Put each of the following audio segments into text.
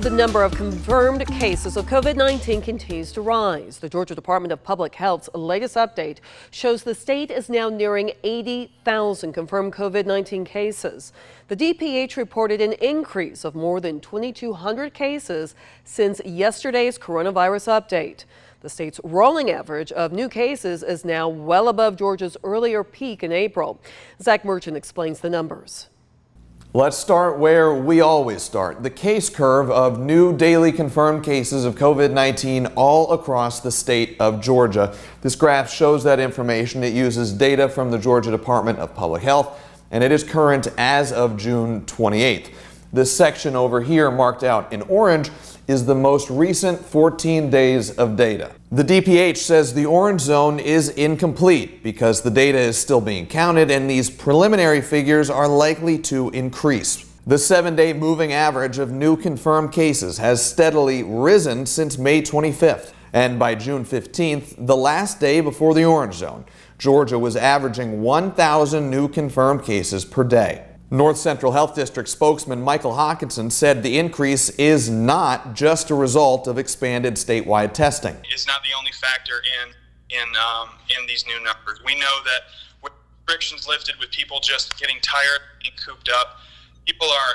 The number of confirmed cases of COVID 19 continues to rise. The Georgia Department of Public Health's latest update shows the state is now nearing 80,000 confirmed COVID 19 cases. The DPH reported an increase of more than 2,200 cases since yesterday's coronavirus update. The state's rolling average of new cases is now well above Georgia's earlier peak in April. Zach Merchant explains the numbers. Let's start where we always start the case curve of new daily confirmed cases of COVID 19 all across the state of Georgia. This graph shows that information. It uses data from the Georgia Department of Public Health, and it is current as of June 28th. This section over here, marked out in orange, is the most recent 14 days of data. The DPH says the orange zone is incomplete because the data is still being counted and these preliminary figures are likely to increase. The seven day moving average of new confirmed cases has steadily risen since May 25th. And by June 15th, the last day before the orange zone, Georgia was averaging 1,000 new confirmed cases per day. North Central Health District spokesman Michael Hokanson said the increase is not just a result of expanded statewide testing. It's not the only factor in in um, in these new numbers. We know that with restrictions lifted, with people just getting tired, and cooped up, people are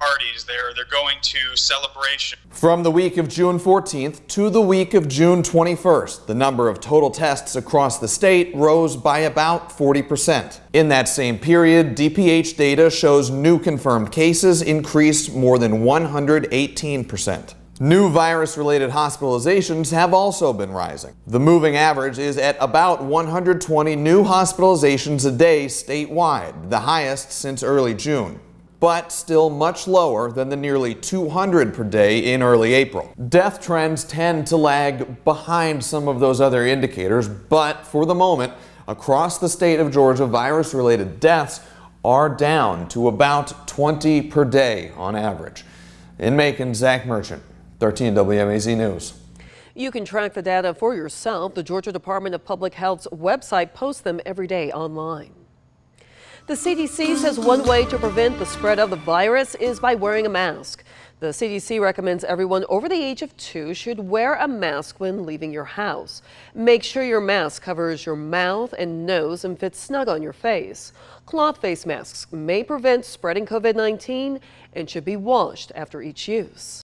parties. They're they're going to celebration. From the week of June 14th to the week of June 21st, the number of total tests across the state rose by about 40%. In that same period, DPH data shows new confirmed cases increased more than 118%. New virus related hospitalizations have also been rising. The moving average is at about 120 new hospitalizations a day statewide, the highest since early June but still much lower than the nearly 200 per day in early April. Death trends tend to lag behind some of those other indicators, but for the moment, across the state of Georgia, virus related deaths are down to about 20 per day on average. In Macon, Zach Merchant, 13 WMAZ News. You can track the data for yourself. The Georgia Department of Public Health's website posts them every day online. The CDC says one way to prevent the spread of the virus is by wearing a mask. The CDC recommends everyone over the age of two should wear a mask when leaving your house. Make sure your mask covers your mouth and nose and fits snug on your face. Cloth face masks may prevent spreading COVID 19 and should be washed after each use.